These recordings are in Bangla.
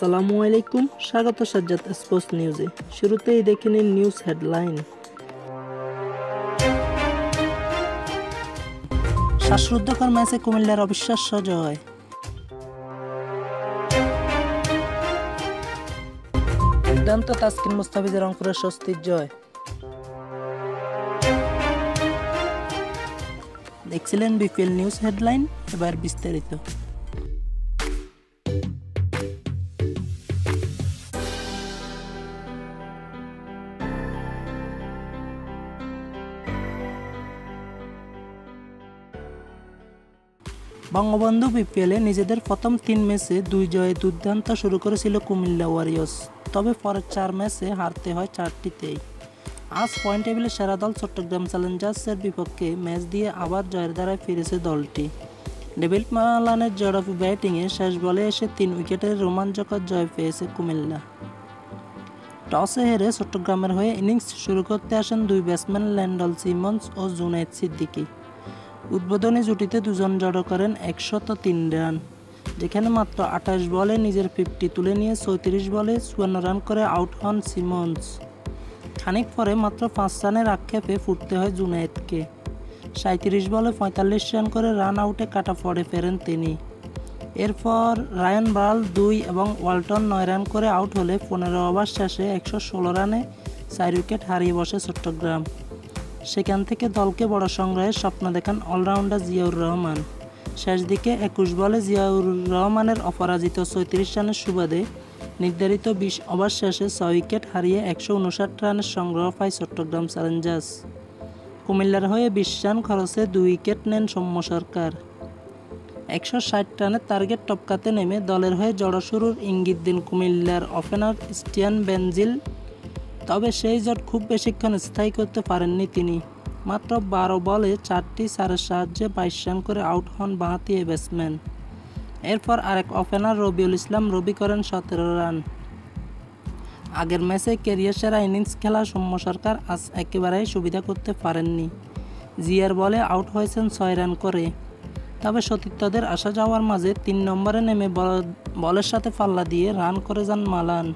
আসসালামু আলাইকুম, স্বাগত সাজ্জাদ স্পোর্টস নিউজে। শুরুতেই দেখে নিন নিউজ হেডলাইন। শ্বাসরুদ্ধকর ম্যাচে কুমিল্লার অবিশ্বাস্য জয়। দুর্দান্ত তাসকিন মুস্তাফিজের রংপুরের স্বস্তির জয়। দেখছিলেন বিপিএল নিউজ হেডলাইন, এবার বিস্তারিত। বঙ্গবন্ধু বিপিএলে নিজেদের প্রথম তিন ম্যাচে দুই জয়ে দুর্দান্ত শুরু করেছিল কুমিল্লা ওয়ারিয়র্স। তবে পরের চার ম্যাচে হারতে হয় চারটিতেই। আজ পয়েন্ট টেবিলে সেরা দল চট্টগ্রাম চ্যালেঞ্জার্সের বিপক্ষে ম্যাচ দিয়ে আবার জয়ের দ্বারায় ফিরেছে দলটি। ডেভিড মালানের জড়াফি ব্যাটিংয়ে শেষ বলে এসে তিন উইকেটের রোমাঞ্চকর জয় পেয়েছে কুমিল্লা। টসে হেরে চট্টগ্রামের হয়ে ইনিংস শুরু করতে আসেন দুই ব্যাটসম্যান ল্যান্ডল সিমন্স ও জুনাইদ সিদ্দিকী। উদ্বোধনী জুটিতে দুজন জড়ো করেন একশত তিন রান, যেখানে মাত্র আঠাশ বলে নিজের ফিফটি তুলে নিয়ে চৌত্রিশ বলে চুয়ান্ন রান করে আউট হন সিমন্স। খানিক পরে মাত্র পাঁচ রানের আক্ষেপে ফুটতে হয় জুনায়েদকে। সাঁত্রিশ বলে পঁয়তাল্লিশ রান করে রান আউটে কাটা পড়ে ফেরেন তিনি। এরপর রায়ন বাল দুই এবং ওয়ালটন নয় রান করে আউট হলে পনেরো ওভার শেষে একশো ষোলো রানে চার উইকেট হারিয়ে বসে চট্টগ্রাম। সেখান থেকে দলকে বড় সংগ্রহের স্বপ্ন দেখান অলরাউন্ডার জিয়াউর রহমান। শেষ দিকে একুশ বলে জিয়াউর রহমানের অপরাজিত চৌত্রিশ রানের সুবাদে নির্ধারিত বিশ ওভার শেষে ছয় উইকেট হারিয়ে একশো উনষাট রানের সংগ্রহ পায় চট্টগ্রাম চ্যালেঞ্জার্স। কুমিল্লার হয়ে বিশ রান খরচে দুই উইকেট নেন সৌম্য সরকার। একশো ষাট রানের টার্গেট টপকাতে নেমে দলের হয়ে জড়ো ইঙ্গিত দিন কুমিল্লার ওপেনার স্টিয়ান বেনজিল তবে সেই জট খুব বেশিক্ষণ স্থায়ী করতে পারেননি তিনি। মাত্র বারো বলে চারটি চারের সাহায্যে বাইশ রান করে আউট হন বাঁহাতি এ ব্যাটসম্যান। এরপর আরেক ওপেনার রবিউল ইসলাম রবি করেন সতেরো রান। আগের ম্যাচে কেরিয়ার সেরা ইনিংস খেলা সৌম্য সরকার আজ একেবারেই সুবিধা করতে পারেননি। জিয়ার বলে আউট হয়েছেন ছয় রান করে। তবে সতীর্থদের আসা যাওয়ার মাঝে তিন নম্বরে নেমে বলের সাথে পাল্লা দিয়ে রান করে যান মালান।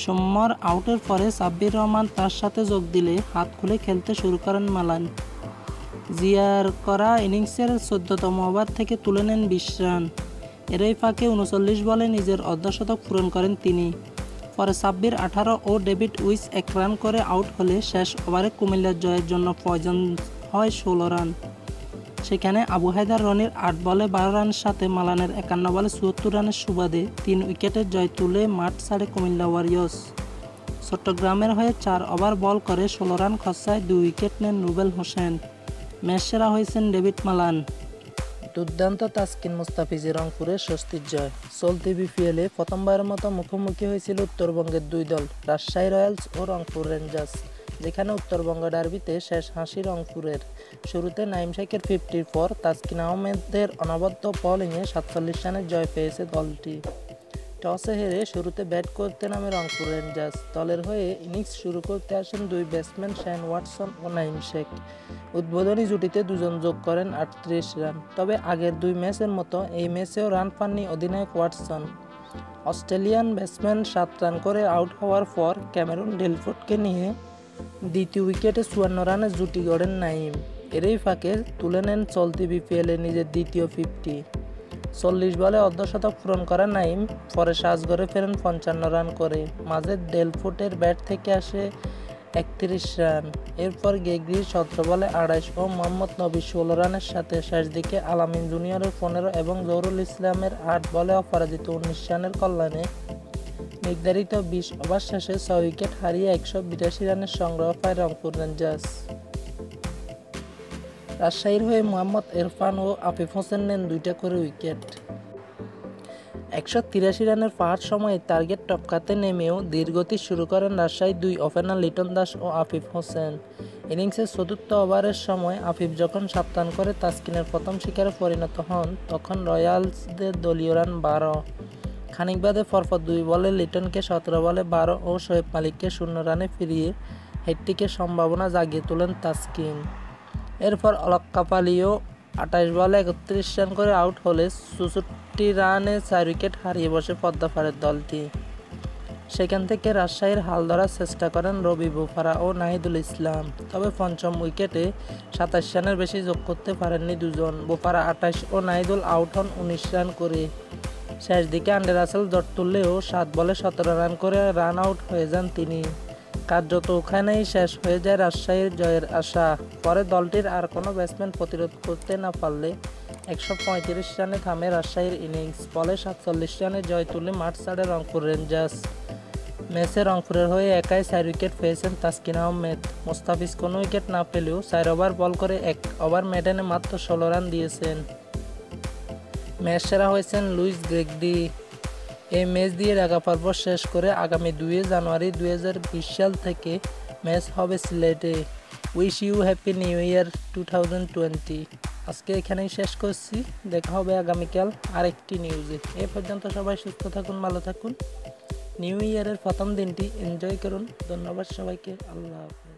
সোমবার আউটের পরে সাব্বির রহমান তার সাথে যোগ দিলে হাত খুলে খেলতে শুরু করেন মালান। জিয়ার করা ইনিংসের চোদ্দতম ওভার থেকে তুলে নেন বিশ রান। এরই ফাঁকে উনচল্লিশ বলে নিজের অর্ধশতক পূরণ করেন তিনি। পরে সাব্বির আঠারো ও ডেভিড উইস এক রান করে আউট হলে শেষ ওভারে কুমিল্লার জয়ের জন্য প্রয়োজন হয় ষোলো রান। সেখানে আবু হায়দার রনির আট বলে বারো রানের সাথে মালানের একান্ন বলে চুয়াত্তর রানের সুবাদে তিন উইকেটের জয় তুলে মাঠ ছাড়ে কুমিল্লা ওয়ারিয়র্স। চট্টগ্রামের হয়ে চার ওভার বল করে ষোলো রান খসায় দুই উইকেট নেন রুবেল হোসেন। ম্যাচ সেরা হয়েছেন ডেভিড মালান। দুর্দান্ত তাসকিন মুস্তাফিজি রংপুরের স্বস্তির জয়। চলতি বিপিএলে প্রথমবারের মতো মুখোমুখি হয়েছিল উত্তরবঙ্গের দুই দল, রাজশাহী রয়্যালস ও রংপুর রেঞ্জার্স। যেখানে উত্তরবঙ্গ ডার্বিতে শেষ হাসি রংপুরের শুরুতে নাইম শেখের ফিফটির পর তাসকিন আহমেদের অনবদ্য বলিংয়ে সাতচল্লিশ রানের জয় পেয়েছে দলটি। টসে হেরে শুরুতে ব্যাট করতে নামে রংপুর রেঞ্জার্স দলের হয়ে ইনিংস শুরু করতে আসেন দুই ব্যাটসম্যান শ্যান ওয়াটসন ও নাইম শেখ। উদ্বোধনী জুটিতে দুজন যোগ করেন আটত্রিশ রান। তবে আগের দুই ম্যাচের মতো এই ম্যাচেও রান পাননি অধিনায়ক ওয়াটসন। অস্ট্রেলিয়ান ব্যাটসম্যান সাত রান করে আউট হওয়ার পর ক্যামেরুন ডেলফোর্ডকে নিয়ে দ্বিতীয় উইকেটে চুয়ান্ন রানে জুটি গড়েন নাইম এরই ফাঁকে তুলে নেন চলতি বিপিএলে নিজের দ্বিতীয় ফিফটি। চল্লিশ বলে অর্ধশতক পূরণ করা নাইম পরে সাজগড়ে ফেরেন পঞ্চান্ন রান করে। মাঝে ডেলফুটের ব্যাট থেকে আসে একত্রিশ রান। এরপর গেগরি সতেরো বলে আড়াইশ ও মোহাম্মদ নবী ষোলো রানের সাথে শেষ দিকে আলামিন জুনিয়রের পনেরো এবং জহরুল ইসলামের আট বলে অপরাজিত উনিশ রানের কল্যাণে নির্ধারিত বিশ ওভার শেষে ছয় উইকেট হারিয়ে একশো বিরাশি রানের সংগ্রহ পায় রংপুর রেঞ্জার্স। রাজশাহীর হয়ে মোহাম্মদ ইরফান ও আফিফ হোসেন নেন দুইটা করে উইকেট। একশো তিরাশি রানের পাহাড় সময়ে টার্গেট টপকাতে নেমেও ধীরগতি শুরু করেন রাজশাহীর দুই ওপেনার লিটন দাস ও আফিফ হোসেন। ইনিংসের চতুর্থ ওভারের সময় আফিফ যখন সাবধান করে তাস্কিনের প্রথম শিকারে পরিণত হন, তখন রয়্যালসদের দলীয় রান বারো। খানিক বাদে পরপর দুই বলে লিটনকে সতেরো বলে বারো ও শোয়েব মালিককে শূন্য রানে ফিরিয়ে হেডটিকে সম্ভাবনা জাগিয়ে তোলেন তাস্কিন। এরপর অলক কাপালি ও আঠাশ বলে একত্রিশ রান করে আউট হলে চৌষট্টি রানে চার উইকেট হারিয়ে বসে পদ্মাপাড়ের দলটি। সেখান থেকে রাজশাহীর হাল ধরার চেষ্টা করেন রবি বোফারা ও নাহিদুল ইসলাম। তবে পঞ্চম উইকেটে সাতাশ রানের বেশি যোগ করতে পারেননি দুজন। বোফারা আঠাশ ও নাহিদুল আউট হন উনিশ রান করে। শেষ দিকে আন্ডে রাসেল জট তুললেও সাত বলে সতেরো রান করে রান আউট হয়ে যান তিনি। কার্যত ওখানেই শেষ হয়ে যায় রাজশাহীর জয়ের আশা। পরে দলটির আর কোনো ব্যাটসম্যান প্রতিরোধ করতে না পারলে একশো পঁয়ত্রিশ রানে থামে রাজশাহীর ইনিংস ফলে সাতচল্লিশ রানে জয় তুলে মাঠ ছাড়ে রংপুর রেঞ্জার্স। ম্যাচে রংপুরের হয়ে একাই চার উইকেট পেয়েছেন তাসকিন আহমেদ। মোস্তাফিজ কোনো উইকেট না পেলেও চার ওভার বল করে এক ওভার মেডেনে মাত্র ষোলো রান দিয়েছেন। ম্যাচ সেরা হয়েছেন লুইস গ্রেগডি এই ম্যাচ দিয়ে ঢাকা পর্ব শেষ করে আগামী দুই জানুয়ারি দু হাজার বিশ সাল থেকে ম্যাচ হবে সিলেটে। Wish you happy new year too আজকে এখানেই শেষ করছি। দেখা হবে আগামীকাল আরেকটি নিউজে। এ পর্যন্ত সবাই সুস্থ থাকুন, ভালো থাকুন। নিউ ইয়ারের প্রথম দিনটি এনজয় করুন। ধন্যবাদ সবাইকে। আল্লাহ হাফেজ।